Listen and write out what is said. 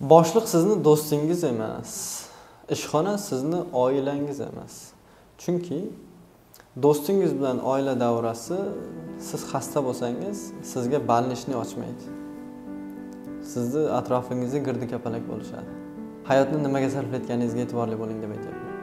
boshliq sizni do'stingiz emas. Ishxona sizni oilangiz emas. Chunki do'stingiz bilan oila davrasi siz xasta bo'lsangiz sizga больничный ochmaydi. Sizni atrofingizda girdi kapalak bo'lishadi. Hayotni nimaga sarflayotganingizga e'tiborli bo'ling deb aytyapman.